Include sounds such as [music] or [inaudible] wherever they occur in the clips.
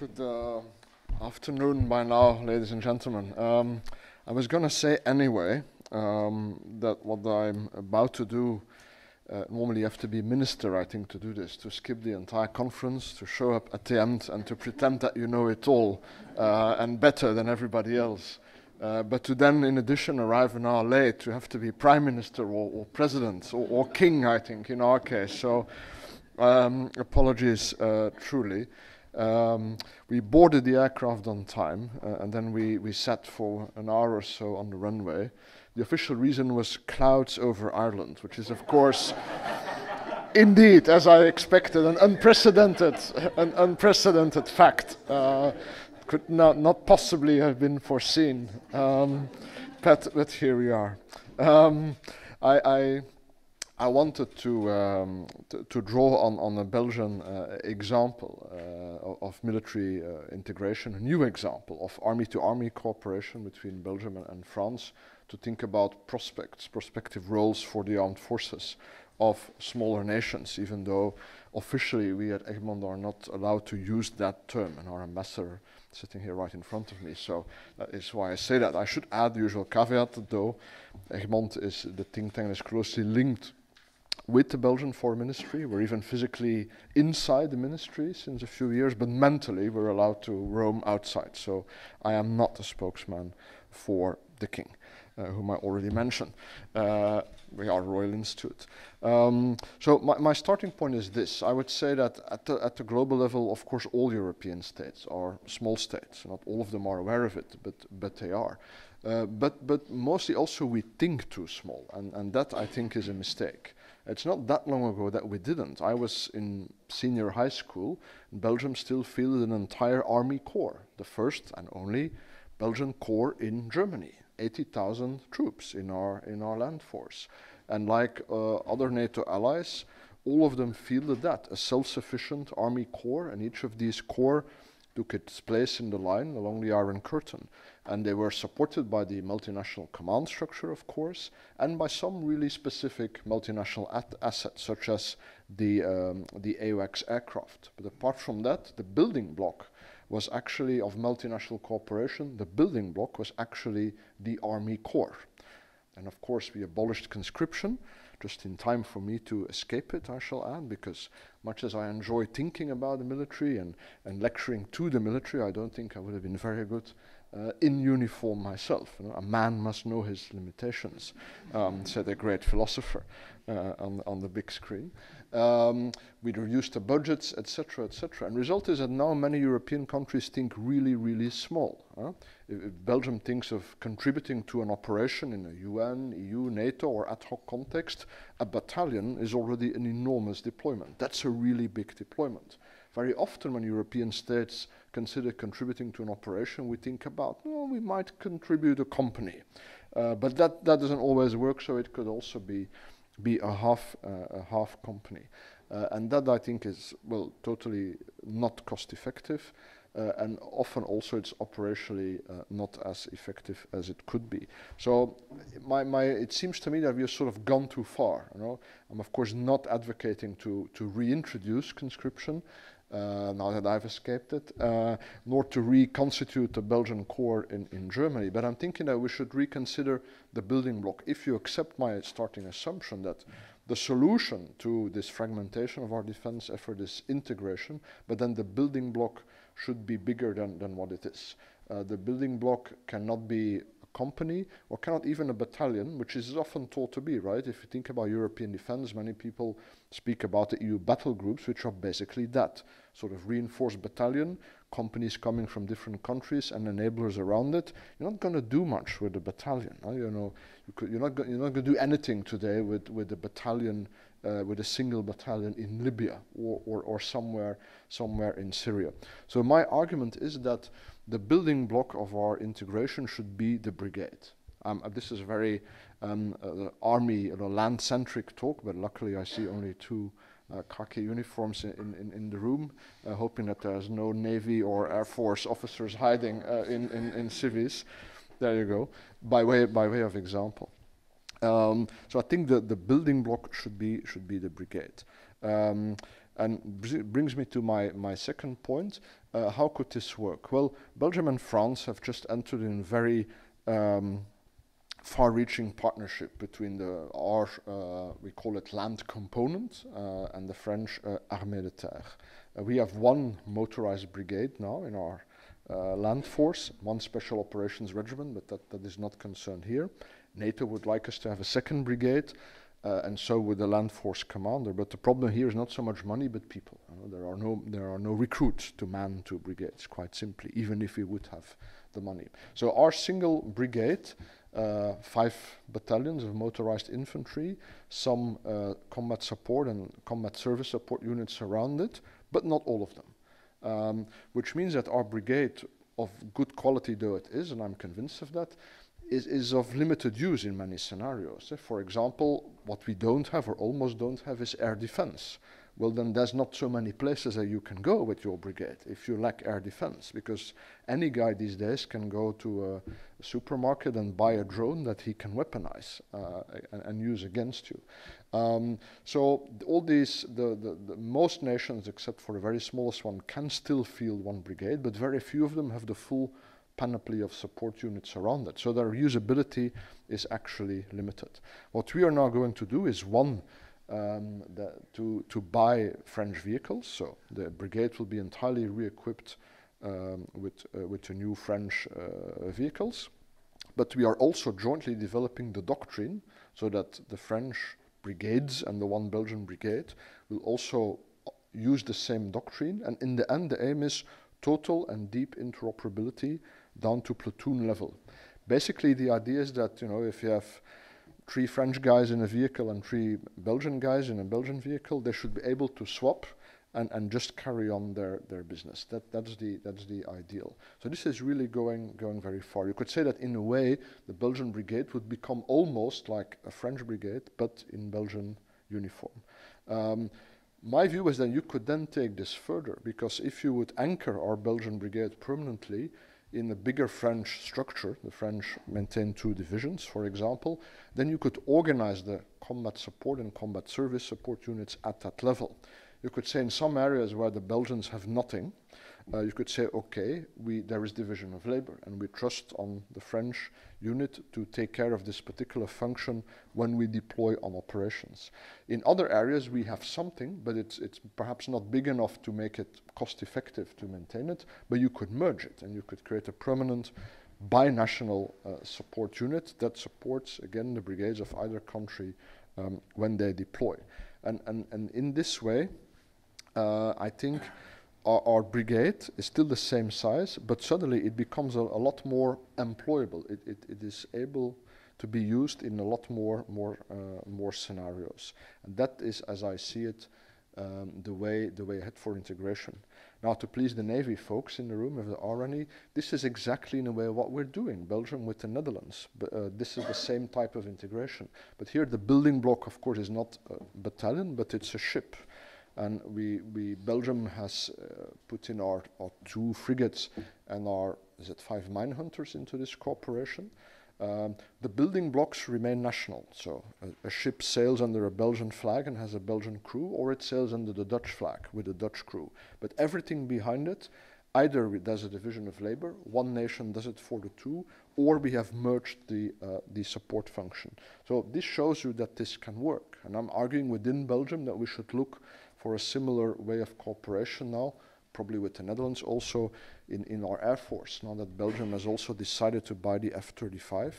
Good uh, afternoon by now, ladies and gentlemen. Um, I was going to say anyway um, that what I'm about to do, uh, normally you have to be minister, I think, to do this, to skip the entire conference, to show up at the end and to pretend that you know it all uh, and better than everybody else. Uh, but to then, in addition, arrive an hour late, you have to be prime minister or, or president or, or, king, I think, in our case. So, um, apologies, uh, truly. Um, we boarded the aircraft on time, uh, and then we, we sat for an hour or so on the runway. The official reason was clouds over Ireland, which is, of course, [laughs] indeed, as I expected, an unprecedented, an unprecedented fact. Uh, could not, not possibly have been foreseen. Um, but, but here we are. Um, I, I I wanted to, um, to, to, draw on, on a Belgian uh, example uh, of military uh, integration, a new example of army-to-army cooperation between Belgium and, and, France to think about prospects, prospective roles for the armed forces of smaller nations, even though officially we at Egmont are not allowed to use that term, and our ambassador sitting here right in front of me. So that is why I say that. I should add the usual caveat, though Egmont is the think tank is closely linked with the Belgian Foreign Ministry. We're even physically inside the ministry since a few years, but mentally we're allowed to roam outside. So I am not a spokesman for the king, uh, whom I already mentioned. Uh, we are Royal Institute. Um, so my, my, starting point is this. I would say that at the, at the global level, of course, all European states are small states. Not all of them are aware of it, but, but they are. Uh, but, but mostly also we think too small, and, and that I think is a mistake. It's not that long ago that we didn't. I was in senior high school. Belgium still fielded an entire army corps, the first and only Belgian corps in Germany. 80,000 troops in our in our land force, and like uh, other NATO allies, all of them fielded that a self-sufficient army corps, and each of these corps took its place in the line along the Iron Curtain and they were supported by the multinational command structure, of course, and by some really specific multinational assets, such as the, um, the AWACS aircraft. But apart from that, the building block was actually of multinational cooperation. The building block was actually the Army Corps. And of course, we abolished conscription just in time for me to escape it, I shall add, because much as I enjoy thinking about the military and, and lecturing to the military, I don't think I would have been very good uh, in uniform myself. You know, a man must know his limitations, um, said a great philosopher uh, on, on the big screen. Um, we reduced the budgets, etc., etc. And result is that now many European countries think really, really small. Huh? If, if, Belgium thinks of contributing to an operation in a UN, EU, NATO, or ad hoc context, a battalion is already an enormous deployment. That's a really big deployment. Very often, when European states consider contributing to an operation, we think about, well, we might contribute a company. Uh, but that, that doesn't always work, so it could also be, be a, half, uh, a half company. Uh, and that, I think, is, well, totally not cost effective. Uh, and often also it's operationally uh, not as effective as it could be. So my, my, it seems to me that we have sort of gone too far. You know? I'm of course not advocating to, to reintroduce conscription, uh, now that I've escaped it, uh, nor to reconstitute the Belgian corps in, in Germany. But I'm thinking that we should reconsider the building block. If you accept my starting assumption that the solution to this fragmentation of our defense effort is integration, but then the building block should be bigger than, than what it is. Uh, the building block cannot be a company or cannot even a battalion, which is often thought to be, right? If you think about European defense, many people speak about the EU battle groups, which are basically that sort of reinforced battalion, companies coming from different countries and enablers around it. You're not going to do much with the battalion. You know, you you're not you're not going to do anything today with with a battalion. Uh, with a single battalion in Libya or, or, or somewhere somewhere in Syria. So my argument is that the building block of our integration should be the brigade. Um, this is very um, uh, army, uh, land-centric talk, but luckily I see only two uh, khaki uniforms in, in, in the room, uh, hoping that there's no Navy or Air Force officers hiding uh, in, in, in civis. There you go, by way, by way of example. Um, so I think that the building block should be, should be the brigade. Um, and brings me to my, my second point. uh, how could this work? Well, Belgium and France have just entered in very um, far-reaching partnership between the our uh, we call it land component uh, and the French uh, armée de terre. Uh, we have one motorized brigade now in our uh, land force, one special operations regiment, but that, that is not concerned here. NATO would like us to have a second brigade, uh, and so would the land force commander. But the problem here is not so much money, but people. there are no there are no recruits to man two brigades, quite simply, even if we would have the money. So our single brigade uh, five battalions of motorized infantry, some uh, combat support and combat service support units around it, but not all of them. Um, which means that our brigade, of good quality though it is, and I'm convinced of that, is, is of limited use in many scenarios. For example, what we don't have or almost don't have is air defense well then there's not so many places that you can go with your brigade if you lack air defense because any guy these days can go to a, supermarket and buy a drone that he can weaponize uh, and, and, use against you. Um, so all these, the, the, the, most nations except for the very smallest one can still field one brigade, but very few of them have the full panoply of support units around it. So their usability is actually limited. What we are now going to do is one, um, the, to, to buy French vehicles. So the brigade will be entirely re-equipped um, with, uh, with the new French uh, vehicles. But we are also jointly developing the doctrine so that the French brigades and the one Belgian brigade will also use the same doctrine. And in the end, the aim is total and deep interoperability down to platoon level. Basically, the idea is that, you know, if you have three French guys in a vehicle and three Belgian guys in a Belgian vehicle, they should be able to swap and, and just carry on their, their business. That, that's, the, that's the ideal. So this is really going, going very far. You could say that in a way, the Belgian brigade would become almost like a French brigade, but in Belgian uniform. Um, my view is that you could then take this further, because if you would anchor our Belgian brigade permanently, in a bigger French structure, the French maintain two divisions, for example, then you could organize the combat support and combat service support units at that level. You could say in some areas where the Belgians have nothing, uh, you could say, okay, we, there is division of labor, and we trust on the French unit to take care of this particular function when we deploy on operations. In other areas, we have something, but it's, it's perhaps not big enough to make it cost effective to maintain it, but you could merge it, and you could create a permanent binational uh, support unit that supports, again, the brigades of either country um, when they deploy. And, and, and in this way, uh, I think our, our, brigade is still the same size, but suddenly it becomes a, a lot more employable. It, it, it is able to be used in a lot more more uh, more scenarios, and that is, as I see it, um, the way the way ahead for integration. Now, to please the Navy folks in the room, if there are any, this is exactly in a way what we're doing. Belgium with the Netherlands, but uh, this is the same type of integration. But here, the building block, of course, is not a battalion, but it's a ship. And we, we Belgium has uh, put in our, our two frigates and our, is it five mine hunters into this cooperation. Um, the building blocks remain national. So a, a, ship sails under a Belgian flag and has a Belgian crew, or it sails under the Dutch flag with a Dutch crew. But everything behind it, either it does a division of labor, one nation does it for the two, or we have merged the, uh, the support function. So this shows you that this can work. And I'm arguing within Belgium that we should look for a similar way of cooperation now, probably with the Netherlands also in, in our Air Force. Now that Belgium has also decided to buy the F-35,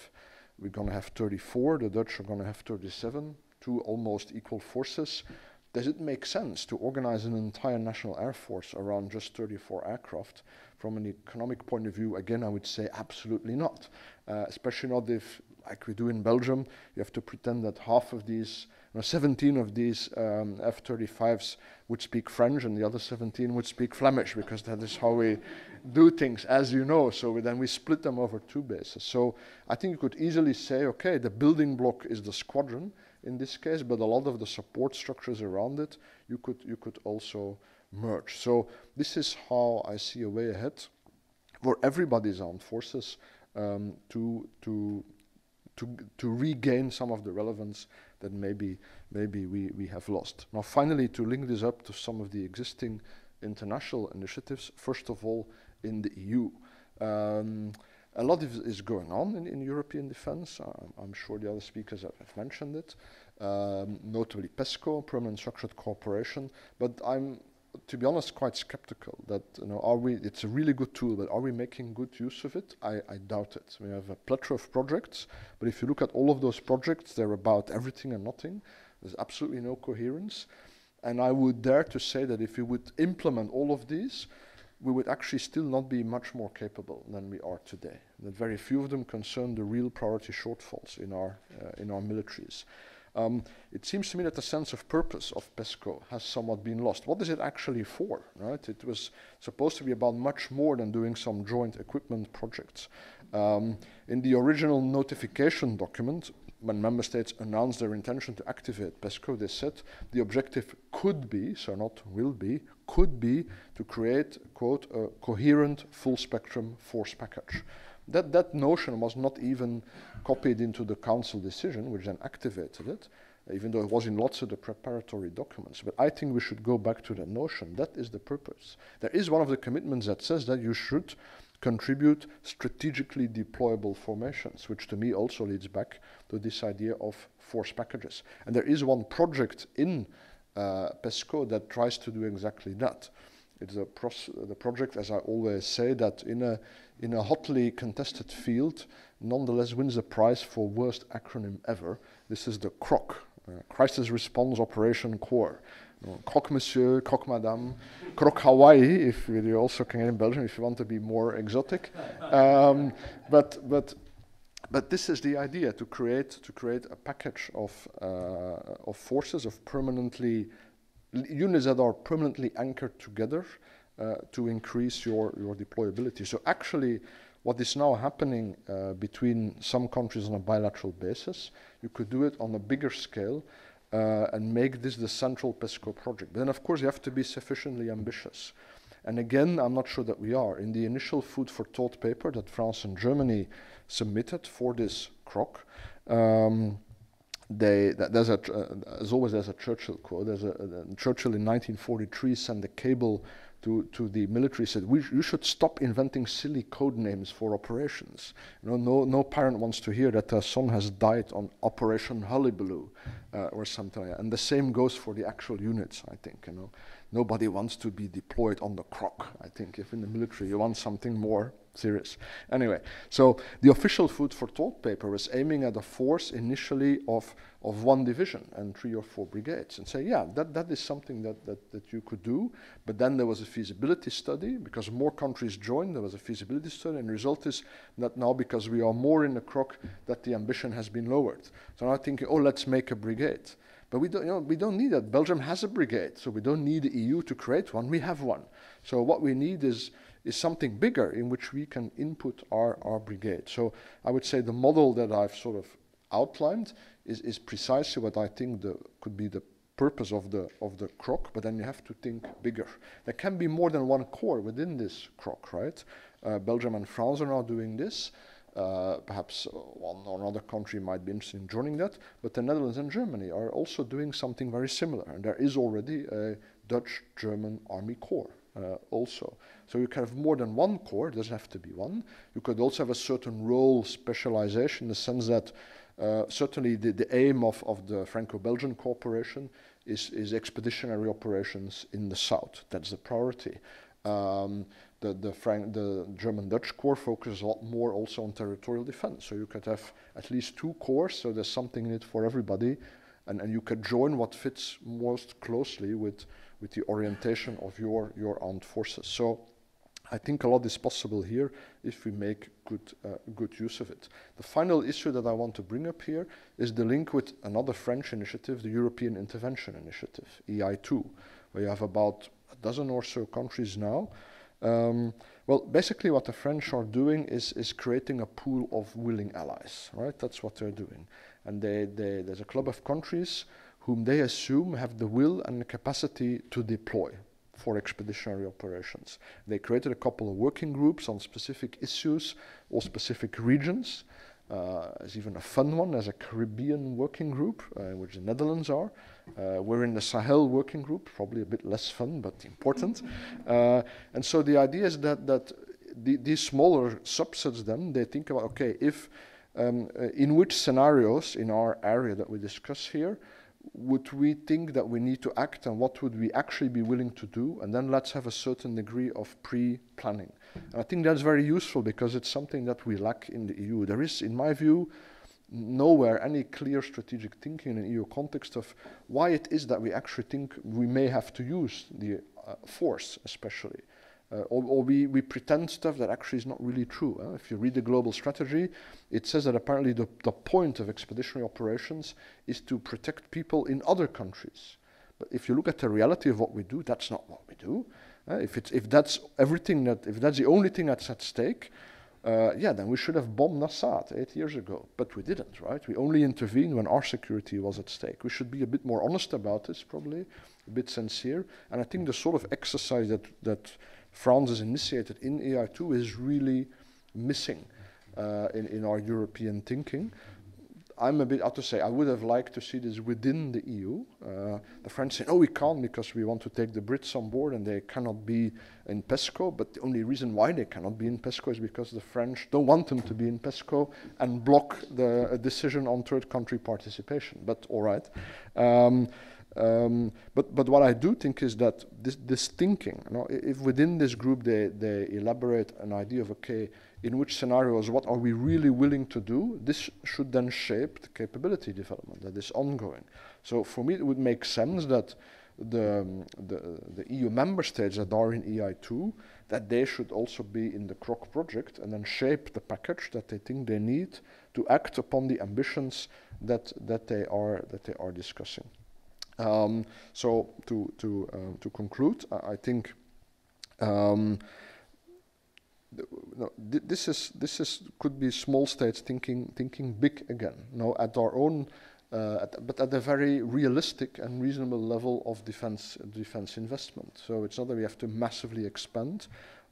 we're going to have 34, the Dutch are going to have 37, two almost equal forces. Does it make sense to organize an entire national air force around just 34 aircraft? From an economic point of view, again, I would say absolutely not. Uh, especially not if, like we do in Belgium, you have to pretend that half of these know, 17 of these um, F-35s would speak French and the other 17 would speak Flemish because that is how we do things, as you know. So we, then we split them over two bases. So I think you could easily say, okay, the building block is the squadron in this case, but a lot of the support structures around it, you could, you could also merge. So this is how I see a way ahead for everybody's armed forces um, to, to, to, to regain some of the relevance that maybe maybe we, we have lost. Now finally to link this up to some of the existing international initiatives, first of all in the EU. Um, a lot is, is going on in, in European defense. I'm, I'm, sure the other speakers have, have mentioned it, um, notably PESCO, Permanent Structured Cooperation. But I'm, to be honest, quite skeptical that, you know, are we, it's a really good tool, but are we making good use of it? I, I doubt it. We have a plethora of projects, but if you look at all of those projects, they're about everything and nothing. There's absolutely no coherence. And I would dare to say that if we would implement all of these, we would actually still not be much more capable than we are today. That very few of them concern the real priority shortfalls in our, uh, in our militaries. Um, it seems to me that the sense of purpose of PESCO has somewhat been lost. What is it actually for? Right? It was supposed to be about much more than doing some joint equipment projects. Um, in the original notification document, when member states announced their intention to activate PESCO, they said the objective could be, so not will be, could be to create, quote, a coherent full spectrum force package. That, that notion was not even copied into the council decision, which then activated it, even though it was in lots of the preparatory documents. But I think we should go back to that notion. That is the purpose. There is one of the commitments that says that you should contribute strategically deployable formations, which to me also leads back to this idea of force packages. And there is one project in uh, PESCO that tries to do exactly that. It's a the project, as I always say, that in a, in a hotly contested field, nonetheless wins the prize for worst acronym ever. This is the CROC, uh, Crisis Response Operation Corps. Croque Monsieur, Croque Madame, Croque Hawaii, if you also can get in Belgium if you want to be more exotic. [laughs] Um, but, but, but this is the idea to create, to create a package of, uh, of forces, of permanently, units that are permanently anchored together uh, to increase your, your deployability. So actually, what is now happening uh, between some countries on a bilateral basis, you could do it on a bigger scale uh, and make this the central PESCO project. But then, of course, you have to be sufficiently ambitious. And again, I'm not sure that we are. In the initial food for thought paper that France and Germany submitted for this CROC, um, they, there's a, uh, as always, there's a Churchill quote. There's a, a, Churchill in 1943 sent a cable to, to the military said, we, you should stop inventing silly code names for operations. You know, no, no parent wants to hear that their son has died on Operation Hullabaloo uh, or something like that. And the same goes for the actual units, I think. You know. Nobody wants to be deployed on the croc, I think. If in the military you want something more serious. Anyway, so the official food for thought paper was aiming at a force initially of, of one division and three or four brigades and say, yeah, that, that is something that, that, that you could do. But then there was a feasibility study because more countries joined, there was a feasibility study, and the result is that now because we are more in the CROC that the ambition has been lowered. So now thinking, oh, let's make a brigade. But we don't, you know, we don't need that. Belgium has a brigade, so we don't need the EU to create one. We have one. So what we need is is something bigger in which we can input our, our brigade. So I would say the model that I've sort of outlined is, is precisely what I think the, could be the purpose of the, of the croc, but then you have to think bigger. There can be more than one corps within this croc, right? Uh, Belgium and France are now doing this. Uh, perhaps one or another country might be interested in joining that, but the Netherlands and Germany are also doing something very similar. And there is already a Dutch-German army corps uh, also. So you can have more than one corps, it doesn't have to be one. You could also have a certain role specialization in the sense that uh, certainly the, the aim of, of the Franco-Belgian cooperation is, is expeditionary operations in the south. That's the priority. Um, the, the, Frank, the German-Dutch corps focuses a lot more also on territorial defense. So you could have at least two corps, so there's something in it for everybody, and, and you could join what fits most closely with with the orientation of your, your armed forces. So I think a lot is possible here if we make good, uh, good use of it. The final issue that I want to bring up here is the link with another French initiative, the European Intervention Initiative, EI2, where you have about a dozen or so countries now. Um, well, basically what the French are doing is, is creating a pool of willing allies, right? That's what they're doing. And they, they, there's a club of countries whom they assume have the will and the capacity to deploy for expeditionary operations. They created a couple of working groups on specific issues or specific regions. Uh, there's even a fun one. There's a Caribbean working group, uh, which the Netherlands are. Uh, we're in the Sahel working group, probably a bit less fun, but important. Uh, and so the idea is that, that the, these smaller subsets then, they think about, okay, if um, uh, in which scenarios in our area that we discuss here would we think that we need to act and what would we actually be willing to do? And then let's have a certain degree of pre-planning. And i think that's very useful because it's something that we lack in the eu there is in my view nowhere any clear strategic thinking in an EU context of why it is that we actually think we may have to use the uh, force, especially. Uh, or, or we, we pretend stuff that actually is not really true. Uh, if you read the global strategy, it says that apparently the, the point of expeditionary operations is to protect people in other countries. But if you look at the reality of what we do, that's not what we do. Uh, if, it's, if that's everything that, if that's the only thing that's at stake, uh, yeah, then we should have bombed Assad eight years ago. But we didn't, right? We only intervened when our security was at stake. We should be a bit more honest about this, probably, a bit sincere. And I think the sort of exercise that, that France has initiated in EI2 is really missing uh, in, in our European thinking. I'm a bit out to say I would have liked to see this within the EU. Uh, the French say, "Oh, we can't because we want to take the Brits on board and they cannot be in PESCO." But the only reason why they cannot be in PESCO is because the French don't want them to be in PESCO and block the decision on third country participation. But all right. Um, um, but but what I do think is that this this thinking, you know, if within this group they they elaborate an idea of okay in which scenarios, what are we really willing to do? This should then shape the capability development that is ongoing. So for me, it would make sense that the, the, the EU member states that are in EI2, that they should also be in the CROC project and then shape the package that they think they need to act upon the ambitions that, that, they, are, that they are discussing. Um, so to, to, uh, to conclude, I, I think um, no, th this is this is could be small states thinking thinking big again. No, at our own, uh, at, but at a very realistic and reasonable level of defense defense investment. So it's not that we have to massively expand,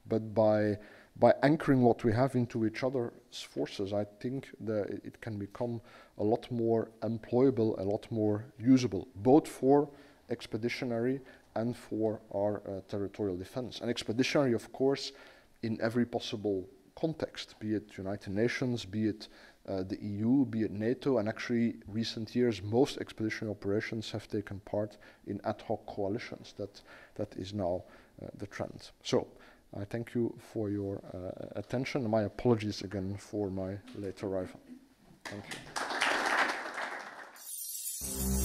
but by by anchoring what we have into each other's forces, I think it, it can become a lot more employable, a lot more usable, both for expeditionary and for our uh, territorial defense. And expeditionary, of course, in every possible context, be it United Nations, be it uh, the EU, be it NATO, and actually recent years most expeditionary operations have taken part in ad hoc coalitions. That, that is now uh, the trend. So I thank you for your uh, attention. My apologies again for my late arrival. Thank you. Peace.